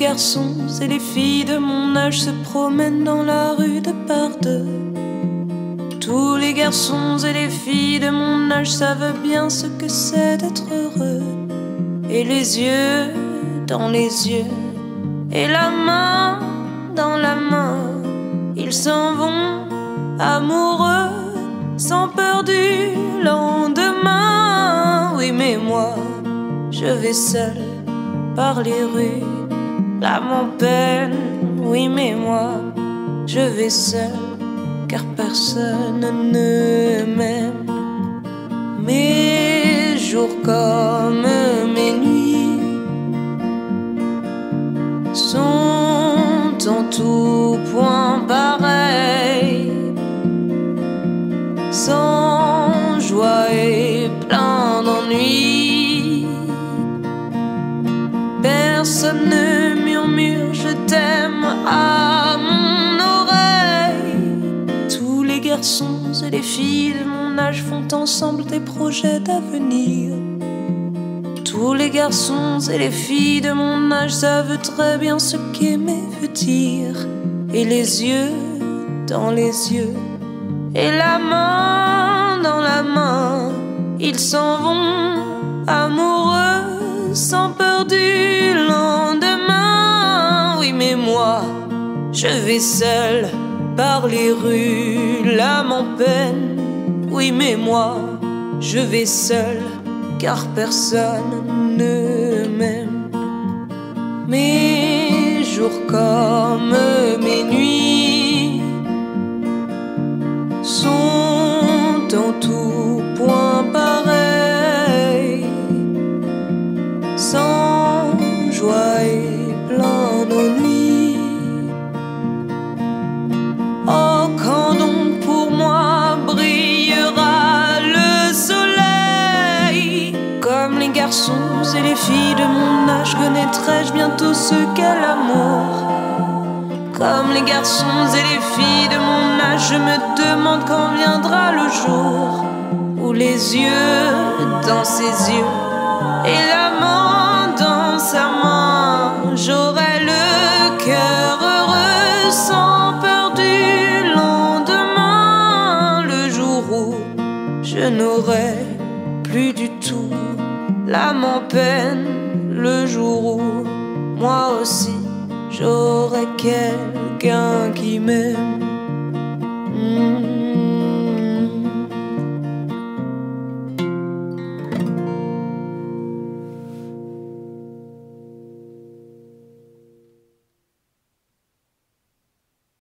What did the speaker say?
garçons et les filles de mon âge se promènent dans la rue de par deux. Tous les garçons et les filles de mon âge savent bien ce que c'est d'être heureux. Et les yeux dans les yeux, et la main dans la main, ils s'en vont amoureux, sans peur du lendemain. Oui, mais moi, je vais seul par les rues, en peine. Oui, mais moi, je vais seul, car personne ne m'aime. Mes jours comme mes nuits sont en tout point pareils, sans joie et plein d'ennui. Personne ne je t'aime à mon oreille. Tous les garçons et les filles de mon âge font ensemble des projets d'avenir. Tous les garçons et les filles de mon âge savent très bien ce qu'aimer veut dire. Et les yeux dans les yeux, et la main dans la main, ils s'en vont amoureux, sans peur du lendemain. Je vais seul par les rues, l'âme en peine. Oui, mais moi, je vais seul car personne ne m'aime. Mes jours comme mes nuits sont en tout les filles de mon âge connaîtrai-je bientôt ce qu'est l'amour? Comme les garçons et les filles de mon âge je me demande quand viendra le jour Où les yeux dans ses yeux et la main dans sa main J'aurai le cœur heureux sans peur du lendemain Le jour où je n'aurai plus du tout l'âme en peine le jour où moi aussi j'aurai quelqu'un qui m'aime. Hmm.